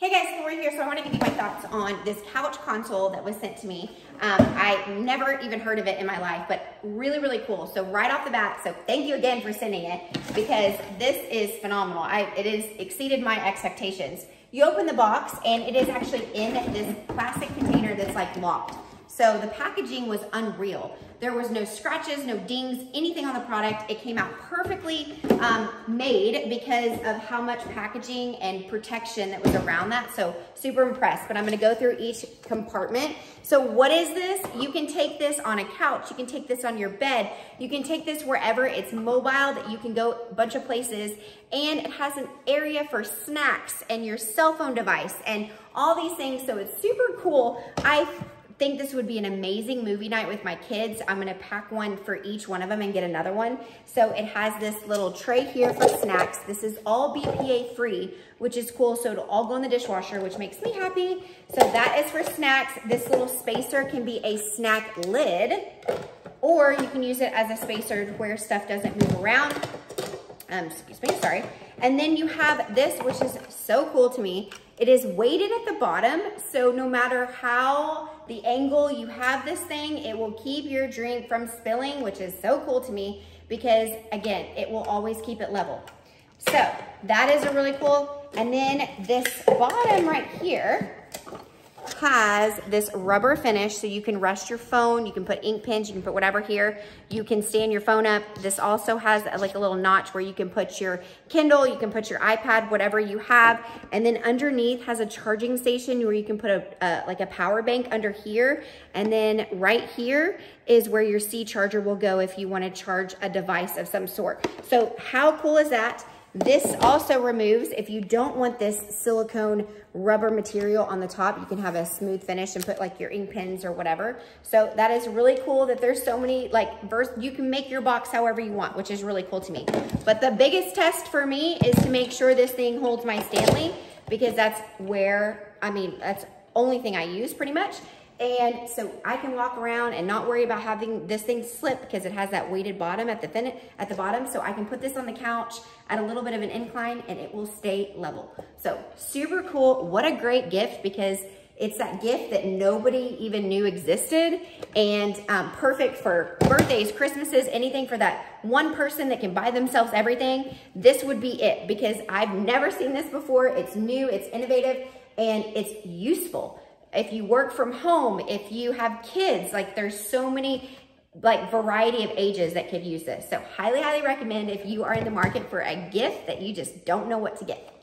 Hey guys, Lori here. So I want to give you my thoughts on this couch console that was sent to me. Um, I never even heard of it in my life, but really, really cool. So right off the bat, so thank you again for sending it because this is phenomenal. I, it has exceeded my expectations. You open the box and it is actually in this plastic container that's like locked. So the packaging was unreal. There was no scratches, no dings, anything on the product. It came out perfectly um, made because of how much packaging and protection that was around that. So super impressed, but I'm gonna go through each compartment. So what is this? You can take this on a couch. You can take this on your bed. You can take this wherever it's mobile that you can go a bunch of places. And it has an area for snacks and your cell phone device and all these things. So it's super cool. I think this would be an amazing movie night with my kids. I'm gonna pack one for each one of them and get another one. So it has this little tray here for snacks. This is all BPA free, which is cool. So it'll all go in the dishwasher, which makes me happy. So that is for snacks. This little spacer can be a snack lid, or you can use it as a spacer where stuff doesn't move around. Um, excuse me, sorry. And then you have this, which is so cool to me. It is weighted at the bottom, so no matter how the angle you have this thing, it will keep your drink from spilling, which is so cool to me because again, it will always keep it level. So that is a really cool. And then this bottom right here, has this rubber finish so you can rest your phone, you can put ink pens, you can put whatever here. You can stand your phone up. This also has uh, like a little notch where you can put your Kindle, you can put your iPad, whatever you have. And then underneath has a charging station where you can put a, a like a power bank under here. And then right here is where your C charger will go if you wanna charge a device of some sort. So how cool is that? This also removes, if you don't want this silicone rubber material on the top, you can have a smooth finish and put like your ink pens or whatever. So that is really cool that there's so many, like, verse, you can make your box however you want, which is really cool to me. But the biggest test for me is to make sure this thing holds my Stanley because that's where, I mean, that's only thing I use pretty much. And so I can walk around and not worry about having this thing slip because it has that weighted bottom at the fin at the bottom. So I can put this on the couch at a little bit of an incline and it will stay level. So super cool. What a great gift because it's that gift that nobody even knew existed and um, perfect for birthdays, Christmases, anything for that one person that can buy themselves everything. This would be it because I've never seen this before. It's new, it's innovative, and it's useful if you work from home, if you have kids, like there's so many like variety of ages that could use this. So highly, highly recommend if you are in the market for a gift that you just don't know what to get.